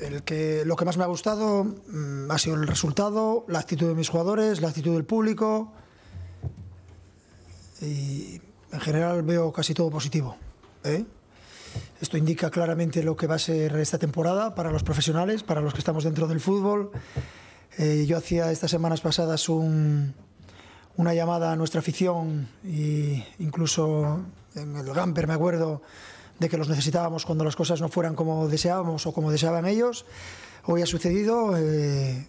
el que, lo que más me ha gustado mm, ha sido el resultado, la actitud de mis jugadores, la actitud del público. Y en general veo casi todo positivo. ¿eh? Esto indica claramente lo que va a ser esta temporada para los profesionales, para los que estamos dentro del fútbol. Eh, yo hacía estas semanas pasadas un, una llamada a nuestra afición e incluso en el Gamper me acuerdo de que los necesitábamos cuando las cosas no fueran como deseábamos o como deseaban ellos. Hoy ha sucedido eh,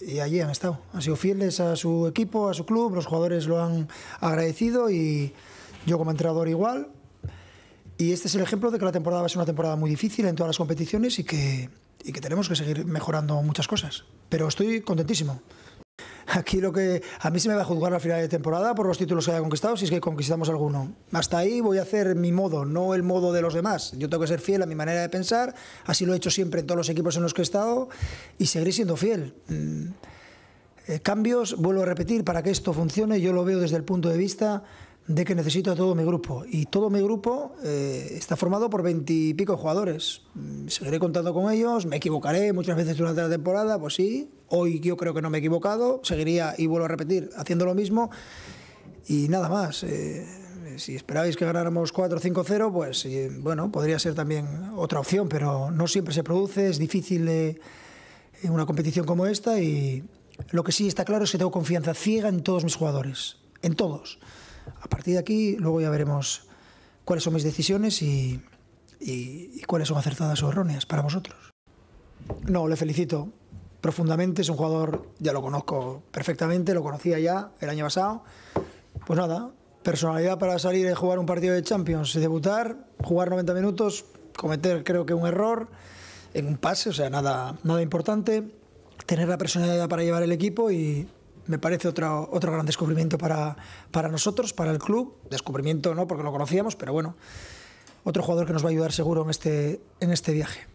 y allí han estado. Han sido fieles a su equipo, a su club, los jugadores lo han agradecido y yo como entrenador igual. Y este es el ejemplo de que la temporada va a ser una temporada muy difícil en todas las competiciones y que, y que tenemos que seguir mejorando muchas cosas. Pero estoy contentísimo. Aquí lo que a mí se me va a juzgar al final de temporada por los títulos que haya conquistado, si es que conquistamos alguno. Hasta ahí voy a hacer mi modo, no el modo de los demás. Yo tengo que ser fiel a mi manera de pensar, así lo he hecho siempre en todos los equipos en los que he estado y seguiré siendo fiel. Mm, eh, cambios, vuelvo a repetir, para que esto funcione, yo lo veo desde el punto de vista de que necesito a todo mi grupo. Y todo mi grupo eh, está formado por veintipico jugadores. Mm, seguiré contando con ellos, me equivocaré muchas veces durante la temporada, pues sí. Hoy yo creo que no me he equivocado, seguiría, y vuelvo a repetir, haciendo lo mismo. Y nada más. Eh, si esperáis que ganáramos 4-5-0, pues eh, bueno, podría ser también otra opción, pero no siempre se produce, es difícil en una competición como esta y lo que sí está claro es que tengo confianza ciega en todos mis jugadores, en todos. A partir de aquí, luego ya veremos cuáles son mis decisiones y, cuáles son acertadas o erróneas para vosotros. No, le felicito profundamente, es un jugador, ya lo conozco perfectamente, lo conocía ya el año pasado. Pues nada, personalidad para salir y jugar un partido de Champions, debutar, jugar 90 minutos, cometer creo que un error en un pase, o sea, nada, nada importante, tener la personalidad para llevar el equipo y me parece otro, otro gran descubrimiento para, para nosotros, para el club. Descubrimiento no, porque lo conocíamos, pero bueno, otro jugador que nos va a ayudar seguro en este, en este viaje.